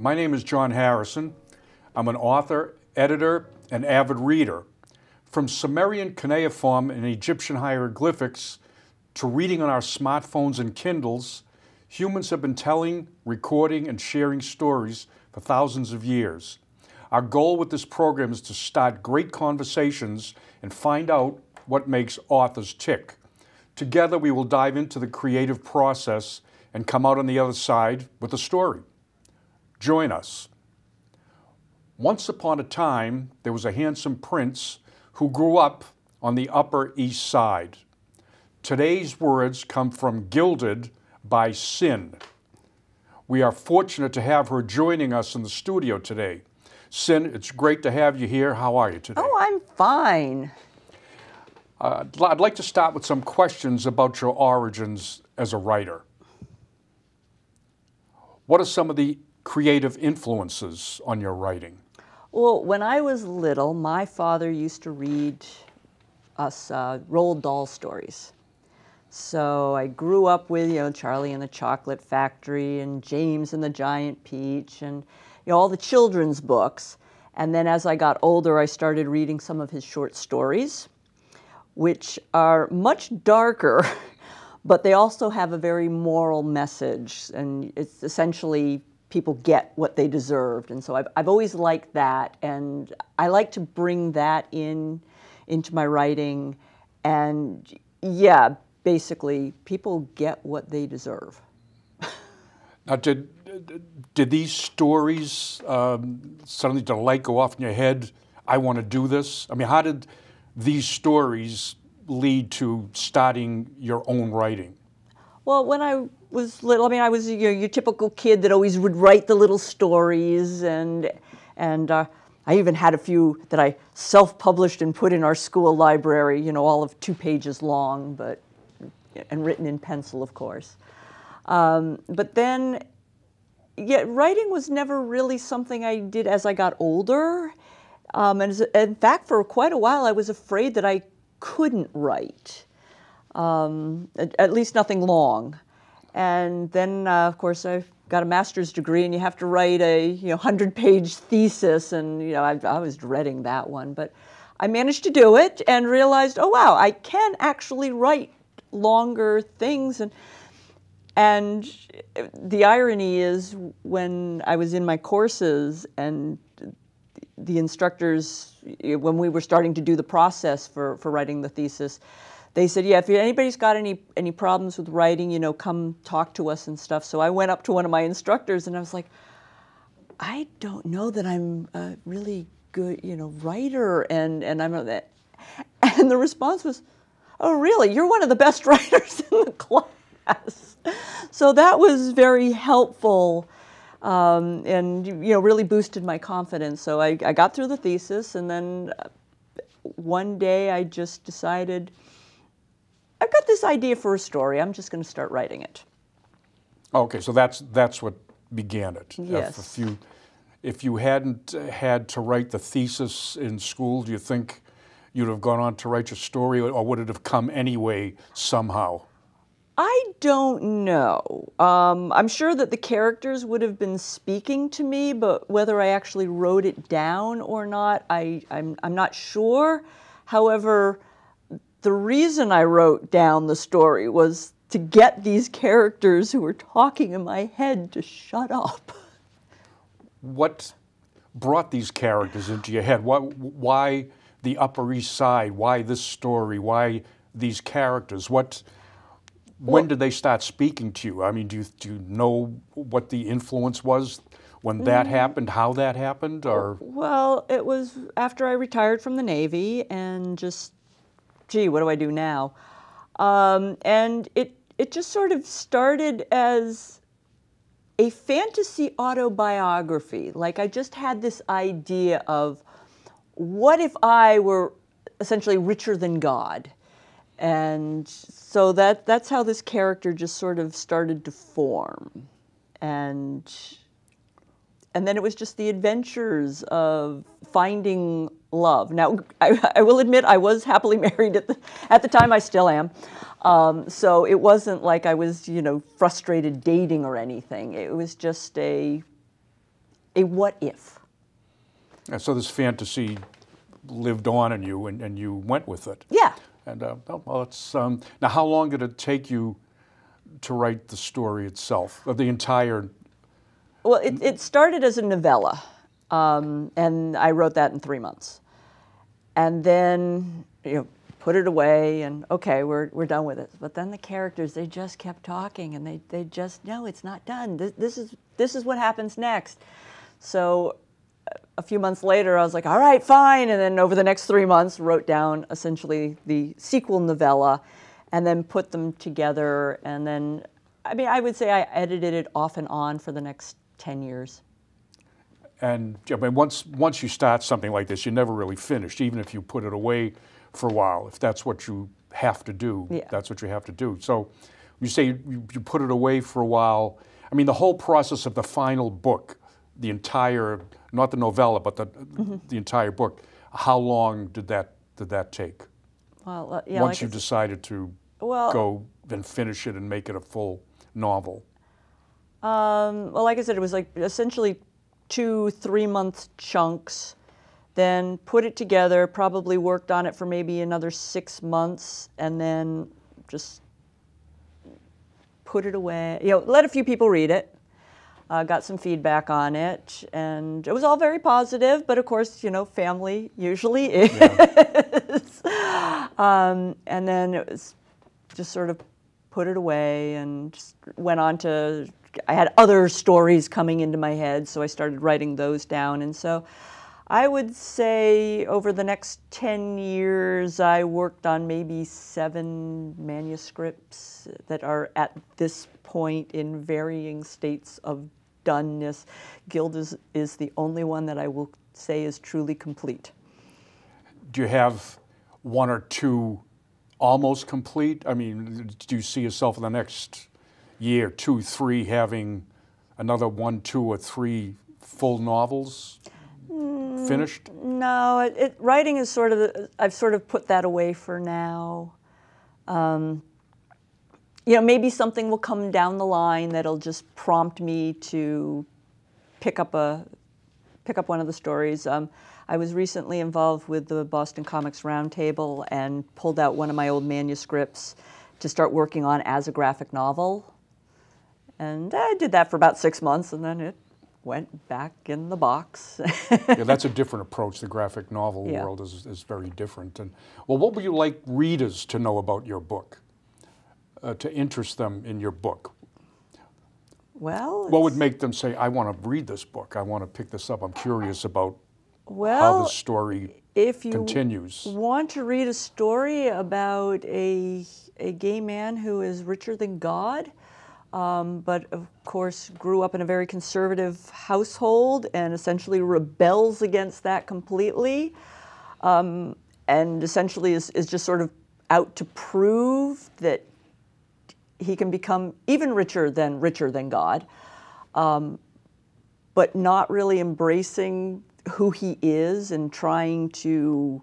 My name is John Harrison. I'm an author, editor, and avid reader. From Sumerian cuneiform and Egyptian hieroglyphics to reading on our smartphones and Kindles, humans have been telling, recording, and sharing stories for thousands of years. Our goal with this program is to start great conversations and find out what makes authors tick. Together, we will dive into the creative process and come out on the other side with a story. Join us. Once upon a time, there was a handsome prince who grew up on the Upper East Side. Today's words come from Gilded by Cyn. We are fortunate to have her joining us in the studio today. Cyn, it's great to have you here. How are you today? Oh, I'm fine. Uh, I'd like to start with some questions about your origins as a writer. What are some of the creative influences on your writing? Well, when I was little, my father used to read us uh, Roald Dahl stories. So I grew up with, you know, Charlie and the Chocolate Factory and James and the Giant Peach and, you know, all the children's books. And then as I got older, I started reading some of his short stories, which are much darker, but they also have a very moral message. And it's essentially people get what they deserved. And so I've, I've always liked that. And I like to bring that in into my writing. And yeah, basically, people get what they deserve. now, did, did these stories um, suddenly did a light go off in your head? I want to do this. I mean, how did these stories lead to starting your own writing? Well, when I was little, I mean, I was you know, your typical kid that always would write the little stories, and and uh, I even had a few that I self-published and put in our school library. You know, all of two pages long, but and written in pencil, of course. Um, but then, yeah, writing was never really something I did as I got older. Um, and in fact, for quite a while, I was afraid that I couldn't write um, at, at, least nothing long. And then, uh, of course, I got a master's degree, and you have to write a you know hundred-page thesis, and you know I, I was dreading that one, but I managed to do it and realized, oh wow, I can actually write longer things. And and the irony is when I was in my courses and the instructors, when we were starting to do the process for, for writing the thesis, they said, yeah, if anybody's got any any problems with writing, you know, come talk to us and stuff. So I went up to one of my instructors and I was like, I don't know that I'm a really good, you know, writer, and and I'm that. And the response was, oh, really? You're one of the best writers in the class. So that was very helpful. Um, and you know really boosted my confidence. So I, I got through the thesis, and then uh, one day I just decided I've got this idea for a story. I'm just going to start writing it. Okay, so that's that's what began it. Yes. If you if you hadn't had to write the thesis in school, do you think you'd have gone on to write your story, or would it have come anyway somehow? I don't know. Um, I'm sure that the characters would have been speaking to me, but whether I actually wrote it down or not, I, I'm, I'm not sure. However, the reason I wrote down the story was to get these characters who were talking in my head to shut up. What brought these characters into your head? Why, why the Upper East Side? Why this story? Why these characters? What? When well, did they start speaking to you? I mean, do you, do you know what the influence was when that mm, happened? How that happened? Or well, it was after I retired from the Navy and just gee, what do I do now? Um, and it, it just sort of started as a fantasy autobiography. Like I just had this idea of what if I were essentially richer than God? And so that, that's how this character just sort of started to form. And and then it was just the adventures of finding love. Now, I, I will admit I was happily married at the, at the time, I still am. Um, so it wasn't like I was, you know, frustrated dating or anything. It was just a, a what if. And so this fantasy lived on in you, and, and you went with it. Yeah. And uh, well, it's um, now. How long did it take you to write the story itself of the entire? Well, it, it started as a novella, um, and I wrote that in three months. And then, you know, put it away and okay, we're, we're done with it. But then the characters, they just kept talking and they, they just, no, it's not done. This, this, is, this is what happens next. So a few months later, I was like, all right, fine. And then over the next three months, wrote down essentially the sequel novella and then put them together. And then, I mean, I would say I edited it off and on for the next 10 years. And I mean, once once you start something like this, you're never really finished, even if you put it away for a while. If that's what you have to do, Yeah. that's what you have to do. So, you say you, you put it away for a while. I mean, the whole process of the final book, the entire, not the novella, but the the entire book. How long did that did that take? Well, uh, yeah, once like you decided to Well- go and finish it and make it a full novel. Um, well, like I said, it was like essentially two three month chunks. Then put it together, probably worked on it for maybe another six months, and then just put it away. You know, let a few people read it. Uh, got some feedback on it, and it was all very positive. But of course, you know, family usually is. um, and then it was just sort of put it away and just went on to I had other stories coming into my head, so I started writing those down. And so I would say over the next 10 years, I worked on maybe seven manuscripts that are at this point in varying states of doneness. Guild is, is the only one that I will say is truly complete. Do you have one or two almost complete? I mean, do you see yourself in the next year, two, three, having another one, two, or three full novels finished? No, it, it, writing is sort of, the, I've sort of put that away for now. Um, you know, maybe something will come down the line that'll just prompt me to pick up a, pick up one of the stories. Um, I was recently involved with the Boston Comics Roundtable and pulled out one of my old manuscripts to start working on as a graphic novel. And I did that for about six months, and then it went back in the box. yeah, that's a different approach. The graphic novel Yeah. world is, is very different. And well, what would you like readers to know about your book? Uh, to interest them in your book, well, what would make them say, "I want to read this book. I want to pick this up. I'm curious about well, how the story if you continues." want to read a story about a, a gay man who is richer than God, um, but of course grew up in a very conservative household and essentially rebels against that completely, um, and essentially is, is just sort of out to prove that he can become even richer than richer than God, um, but not really embracing who he is and trying to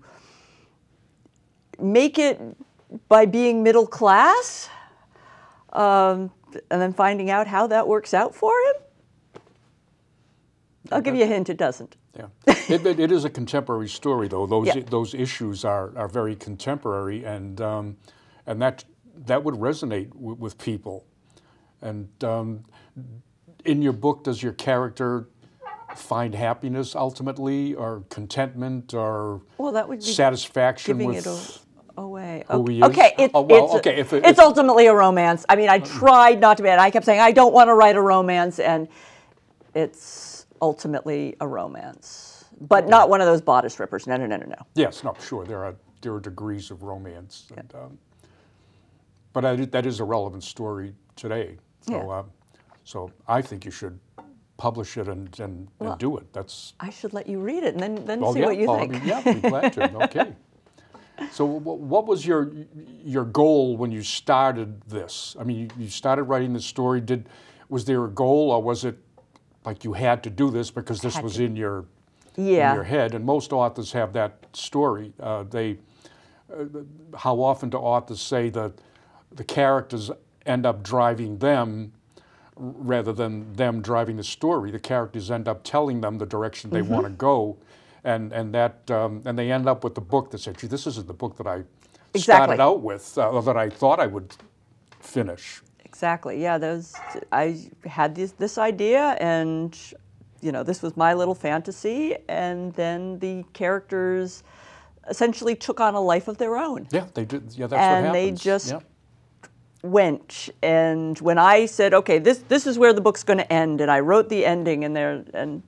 make it by being middle class, um, and then finding out how that works out for him. I'll give you a hint. It doesn't. Yeah, it, it, it is a contemporary story, though. Those Yeah. those issues are, are very contemporary, and um, and that that would resonate w- with people. And um, in your book, does your character find happiness ultimately, or contentment, or Well, that would be satisfaction with? Away. okay, okay, it, Oh, well, it's, okay, if it- it's if- ultimately a romance. I mean, I tried not to be. I kept saying I don't want to write a romance, and it's ultimately a romance, but not one of those bodice rippers. No, no, no, no, no. Yes, no, sure. There are there are degrees of romance, and, um, but I, that is a relevant story today. So, Yeah. uh, so I think you should publish it and and, and do it. That's I should let you read it and then then well, see yeah, what you well, think. I mean, yeah, be glad to. Okay. So, what was your your goal when you started this? I mean, you, you started writing the story. Did was there a goal, or was it like you had to do this because this was in your Yeah. in your head? And most authors have that story. Uh, they uh, how often do authors say that the characters end up driving them, rather than them driving the story. The characters end up telling them the direction they Mm-hmm. want to go, and and that um, and they end up with the book that said, "Gee, this isn't the book that I Exactly. started out with, uh, or that I thought I would finish." Exactly. Yeah, those I had this this idea and you know, this was my little fantasy and then the characters essentially took on a life of their own. Yeah, they did. Yeah, that's And what they just- yeah. Went and when I said, "Okay, this this is where the book's going to end," and I wrote the ending and there and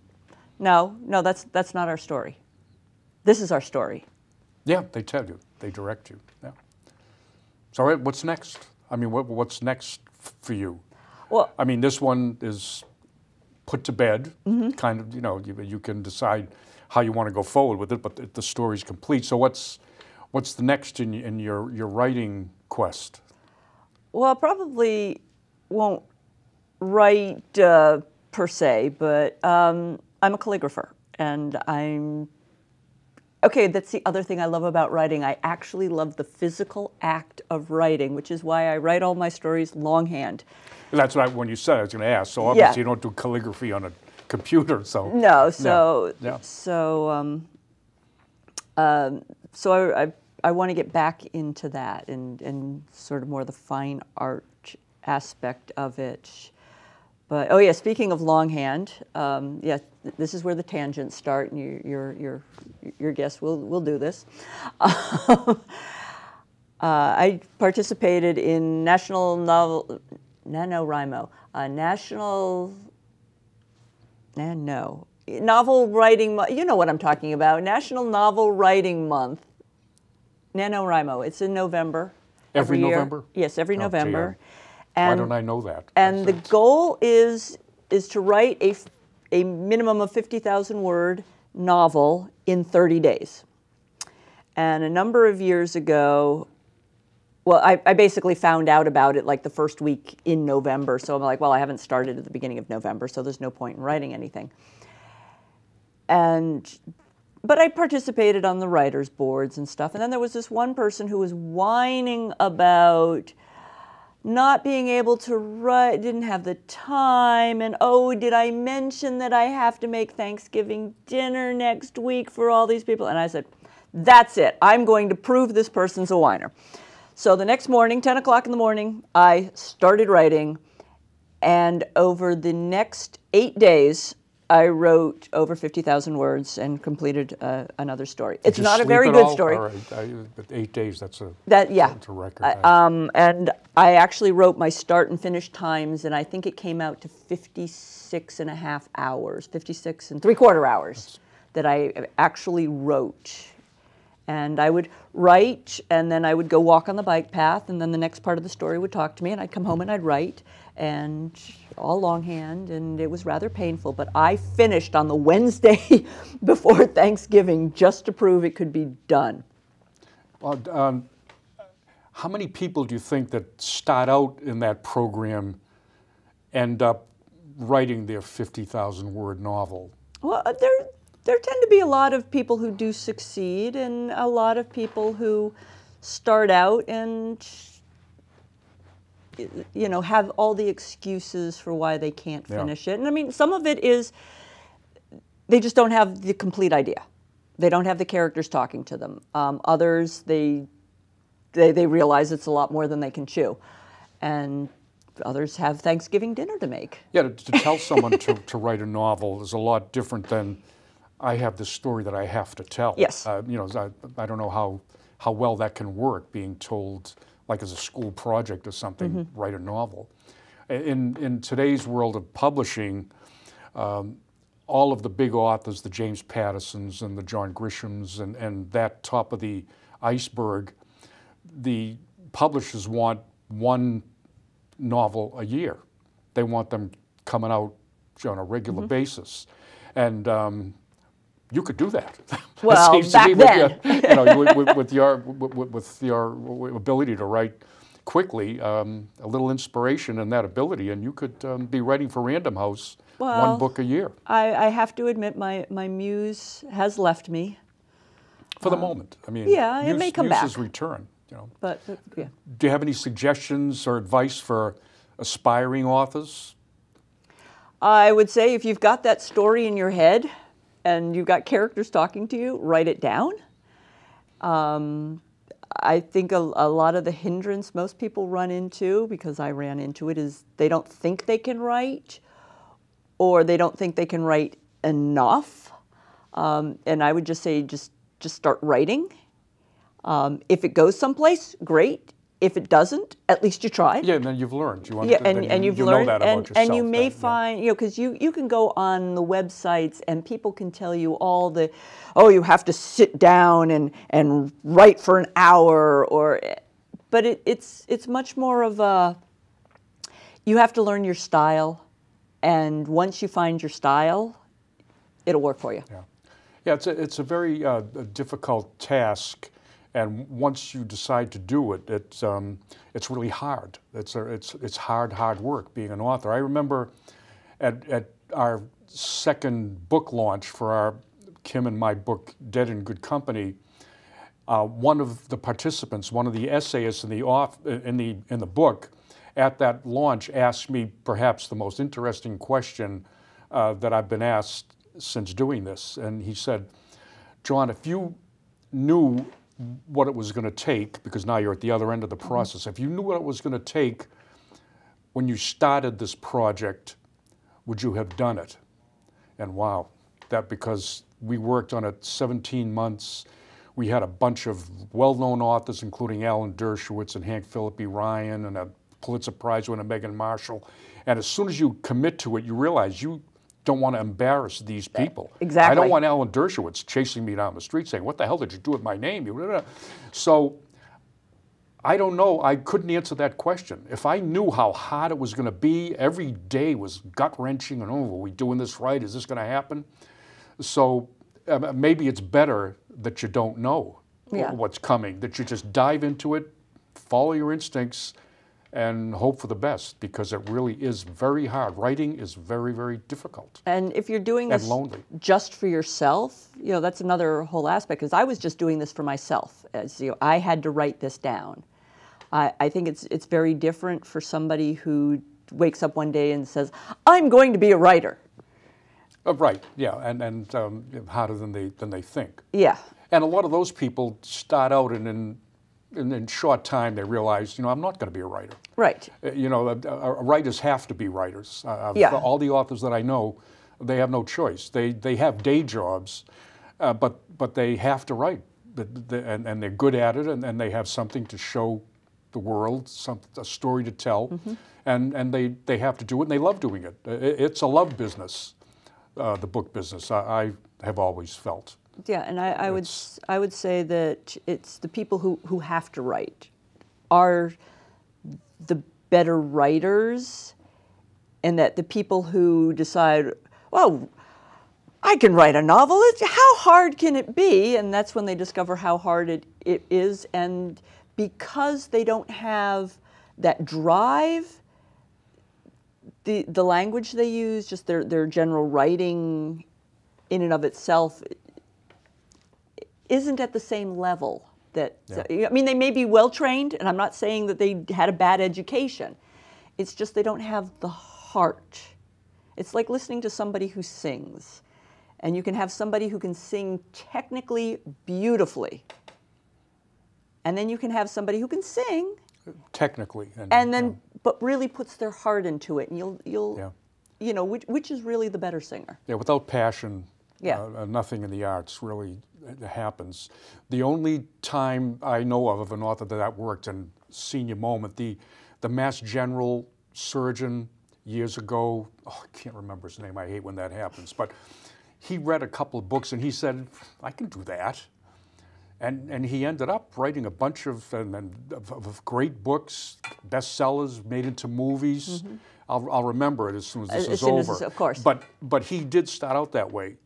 no, no, that's that's not our story. This is our story. Yeah, they tell you, they direct you. Yeah. So, right, what's next? I mean, what, what's next for you? Well, I mean, this one is put to bed. Mm-hmm. Kind of, you know, you, you can decide how you want to go forward with it, but the, the story's complete. So, what's what's the next in, in your your writing quest? Well, I probably won't write uh, per se, but um, I'm a calligrapher, and I'm okay. That's the other thing I love about writing. I actually love the physical act of writing, which is why I write all my stories longhand. That's what I, when you said I was going to ask. So Yeah. obviously you don't do calligraphy on a computer. So No, so Yeah. so um, um, so I, I I want to get back into that and and sort of more the fine art aspect of it. But oh yeah, speaking of longhand, um, yeah, th- this is where the tangents start, and you, your your your guess will will do this. Uh, I participated in National Novel NaNoWriMo, uh, National Eh, no. Novel Writing Month. You know what I'm talking about. National Novel Writing Month. NaNoWriMo. It's in November. Every year. November? Yes, every Oh, November. And, don't I know that? and the That's- goal is is to write a, a minimum of 50,000 word novel in 30 days. And a number of years ago, well, I, I basically found out about it like the first week in November. So I'm like, well, I haven't started at the beginning of November, so there's no point in writing anything. And but I participated on the writers' boards and stuff. And then there was this one person who was whining about not being able to write, didn't have the time, and oh, did I mention that I have to make Thanksgiving dinner next week for all these people? And I said, that's it. I'm going to prove this person's a whiner. So the next morning, 10 o'clock in the morning, I started writing, and over the next eight days, I wrote over 50,000 words and completed uh, another story. Did It's not a very good all? story. All right, I, but eight days. That's a That yeah. that's a record. I- um, and I actually wrote my start and finish times, and I think it came out to 56 and a half hours, 56 and three quarter hours that I actually wrote. And I would write, and then I would go walk on the bike path, and then the next part of the story would talk to me, and I'd come home and I'd write, and all longhand, and it was rather painful. But I finished on the Wednesday before Thanksgiving just to prove it could be done. Well, um, how many people do you think that start out in that program end up writing their 50,000 word novel? Well, uh, there there tend to be a lot of people who do succeed, and a lot of people who start out and you know have all the excuses for why they can't Yeah. finish it. And I mean, some of it is they just don't have the complete idea. They don't have the characters talking to them. Um, others, they, they they realize it's a lot more than they can chew, and others have Thanksgiving dinner to make. Yeah, to, to tell someone to, to write a novel is a lot different than I have this story that I have to tell. Yes. Uh, you know, I, I don't know how, how well that can work, being told, like as a school project or something, Mm-hmm. write a novel. In, in today's world of publishing, um, all of the big authors, the James Pattersons and the John Grishams and, and that top of the iceberg, the publishers want one novel a year. They want them coming out on a regular Mm-hmm. basis. And um, you could do that. Well, back me with then. Your, you know, with, with, your with, with your ability to write quickly, um, a little inspiration and that ability, and you could um, be writing for Random House Well, one book a year I, I have to admit, my, my muse has left me, for the moment. I mean, yeah, it may come back. return. You know, but uh, yeah. do you have any suggestions or advice for aspiring authors? I would say if you've got that story in your head and you've got characters talking to you, write it down. Um, I think a, a, lot of the hindrance most people run into, because I ran into it, is they don't think they can write or they don't think they can write enough. Um, and I would just say just just start writing. Um, if it goes someplace, great. If it doesn't, at least you tried. Yeah, and then you've learned. You yeah, and, you, and you've you learned, and, yourself, and you may then, find, yeah. you know, because you you can go on the websites and people can tell you all the, oh, you have to sit down and and write for an hour, or, but it, it's it's much more of a. You have to learn your style, and once you find your style, it'll work for you. Yeah, yeah, it's a it's a very uh, difficult task and once you decide to do it, it's um, it's really hard. It's a, it's it's hard hard work being an author. I remember at at our second book launch for our Kim and my book Dead in Good Company. Uh, one of the participants, one of the essayists in the off in the in the book, at that launch asked me perhaps the most interesting question uh, that I've been asked since doing this, and he said, "John, if you knew what it was going to take, because now you're at the other end of the mm-hmm. process, if you knew what it was going to take when you started this project, would you have done it? And wow, that because we worked on it 17 months. We had a bunch of well known authors, including Alan Dershowitz and Hank Phillippi Ryan and a Pulitzer Prize winner, Megan Marshall. And as soon as you commit to it, you realize you don't want to embarrass these people. Exactly. I don't want Alan Dershowitz chasing me down the street saying, "What the hell did you do with my name?" So I don't know. I couldn't answer that question. If I knew how hard it was going to be, every day was gut wrenching and, oh, are we doing this right? Is this going to happen? So uh, maybe it's better that you don't know yeah. what's coming, that you just dive into it, follow your instincts, and hope for the best because it really is very hard. Writing is very, very difficult. And if you're doing this lonely. just for yourself, you know, that's another whole aspect because I was just doing this for myself. As you know, I had to write this down. I, I think it's it's very different for somebody who wakes up one day and says, I'm going to be a writer. Uh, right, yeah, and, and um, harder than they, than they think. Yeah. And a lot of those people start out and in in, in short time they realize, you know, I'm not going to be a writer. Right. Uh, you know, uh, uh, writers have to be writers. Uh, yeah. All the authors that I know, they have no choice. They they have day jobs, uh, but but they have to write, and, and they're good at it, and, and they have something to show the world, some, a story to tell, mm-hmm. and and they they have to do it, and they love doing it. It's a love business, uh, the book business. I, I have always felt. Yeah, and I, I would I would say that it's the people who, who have to write are the better writers, and that the people who decide, well, I can write a novel. how hard can it be? And that's when they discover how hard it, it is. And because they don't have that drive, the the language they use, just their their general writing, in and of itself isn't at the same level that yeah. I mean they may be well trained and I'm not saying that they had a bad education. It's just they don't have the heart. It's like listening to somebody who sings. And you can have somebody who can sing technically beautifully. And then you can have somebody who can sing technically and, and then yeah. but really puts their heart into it and you'll you'll yeah. you know which, which is really the better singer. Yeah, without passion yeah. Uh, nothing in the arts really happens. The only time I know of of an author that, that worked in senior moment, the, the Mass General surgeon years ago, oh, I can't remember his name, I hate when that happens, but he read a couple of books and he said, I can do that. And, and he ended up writing a bunch of, of, of great books, bestsellers, made into movies. Mm-hmm. I'll, I'll, remember it as soon as this as is over. As, of course. But, but he did start out that way,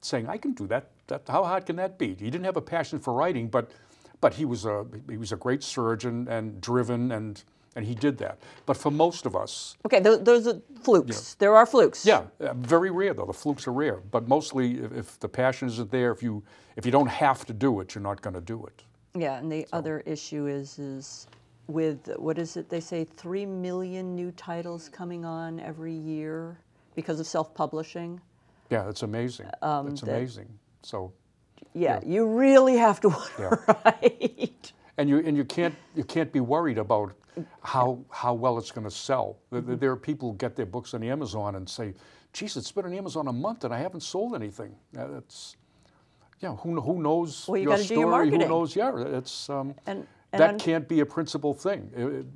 saying, I can do that that, how hard can that be? He didn't have a passion for writing, but, but he, was a, he was a great surgeon and driven, and, and he did that. But for most of us. Okay, those, those are flukes. There are flukes. Yeah, uh, very rare though. The flukes are rare. But mostly, if, if, the passion isn't there, if you, if you don't have to do it, you're not going to do it. Yeah, and the so. other issue is, is with, what is it they say, three million new titles coming on every year because of self-publishing. Yeah, it's amazing. it's Um, that- amazing. So, Yeah, you really have to Yeah. write. and you and you can't you can't be worried about how how well it's going to sell. There- Mm-hmm. There are people who get their books on Amazon and say, "Geez, it's been on Amazon a month and I haven't sold anything." That's yeah. Who who knows Well, you your story? your. Who knows? Yeah, it's um, And- and that can't be a principal thing, It- it-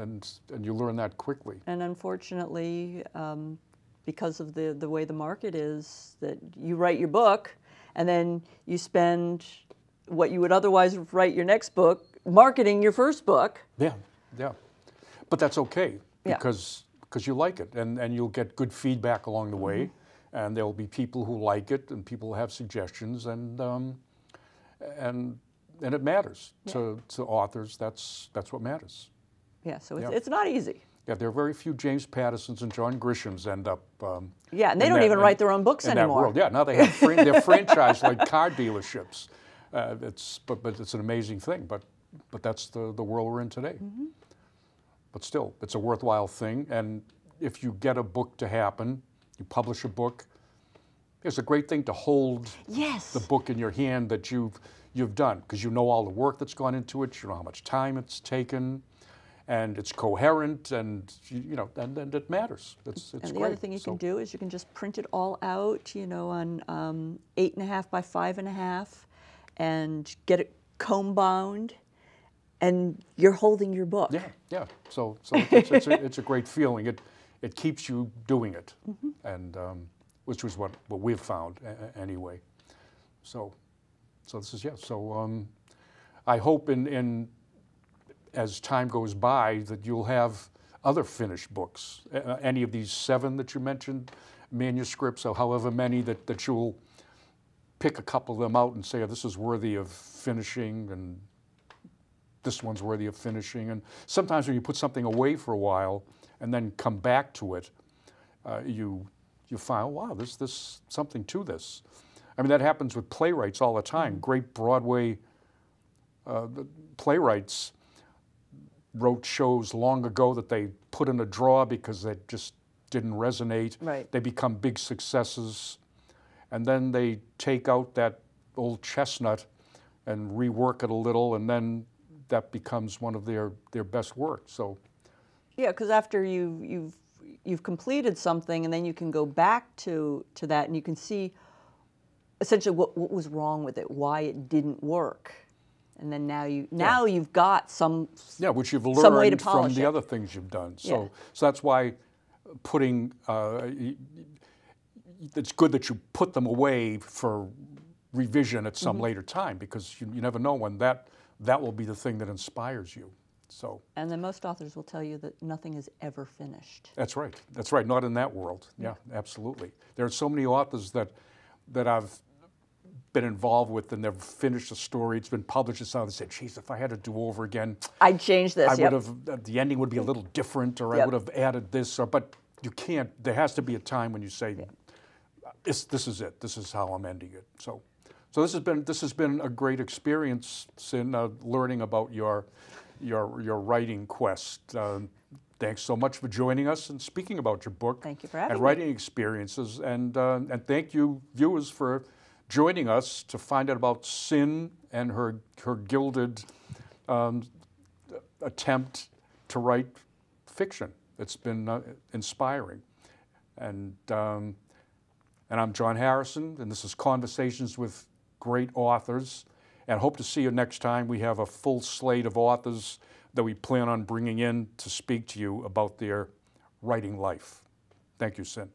and and you learn that quickly. And unfortunately, um, because of the, the way the market is, that you write your book and then you spend what you would otherwise write your next book marketing your first book. Yeah, yeah. But that's okay Yeah. because because you like it and, and you'll get good feedback along the way Mm-hmm. and there will be people who like it and people have suggestions and um, and and it matters to, to authors. That's that's what matters. Yeah, so it's, Yeah. it's not easy. Yeah, there are very few James Pattersons and John Grishams end up. Um, Yeah, and they don't that- even in- write their own books anymore. world. Yeah, now they have fran- they're franchised like car dealerships. Uh, it's but but it's an amazing thing. But but that's the the world we're in today. Mm-hmm. But still, it's a worthwhile thing. And if you get a book to happen, you publish a book. It's a great thing to hold Yes. the book in your hand that you've you've done because you know all the work that's gone into it. You know how much time it's taken, and it's coherent, and you, know, and, and it matters. It's it's and the great. other thing you So- can do is you can just print it all out, you know, on um, eight and a half by five and a half, and get it comb bound, and you're holding your book. Yeah, yeah. So, so it's, it's, a, it's a great feeling. It, it keeps you doing it, Mm-hmm. and um, which was what, what we've found anyway. So, so this is yeah. So um, I hope in, in as time goes by that you'll have other finished books. Uh, any of these seven that you mentioned, manuscripts, or however many that, that you'll pick a couple of them out and say, oh, this is worthy of finishing and this one's worthy of finishing. And sometimes when you put something away for a while and then come back to it, uh, you you find, oh, wow, there's this something to this. I mean, that happens with playwrights all the time. Great Broadway uh, playwrights wrote shows long ago that they put in a draw because they just didn't resonate. Right. They become big successes, and then they take out that old chestnut and rework it a little, and then that becomes one of their, their best work. So, Yeah, because after you you've you've completed something, and then you can go back to to that, and you can see essentially what, what was wrong with it, why it didn't work, and then now you now you've got some. yeah, which you've Some way to learned from the it. other things you've done. So, Yeah. so that's why putting uh, it's good that you put them away for revision at some later time because you, you never know when that that will be the thing that inspires you. So And then most authors will tell you that nothing is ever finished. that's right. That's right. Not in that world. Yeah, absolutely. There are so many authors that that I've been involved with and they've finished a story. It's been published. And so they said, "Geez, if I had to do over again, I'd change this. I yep. would have uh, the ending would be a little different, or I would have added this, or but you can't. There has to be a time when you say, this, "This is it. This is how I'm ending it." So, so this has been this has been a great experience, in uh, learning about your your your writing quest. Um, thanks so much for joining us and speaking about your book Thank you for having and me. writing experiences, and uh, and thank you viewers for joining us to find out about Cyn and her her gilded um, attempt to write fiction. It's been uh, inspiring. And, um, and I'm John Harrison, and this is Conversations with Great Authors. And hope to see you next time. We have a full slate of authors that we plan on bringing in to speak to you about their writing life. Thank you, Cyn.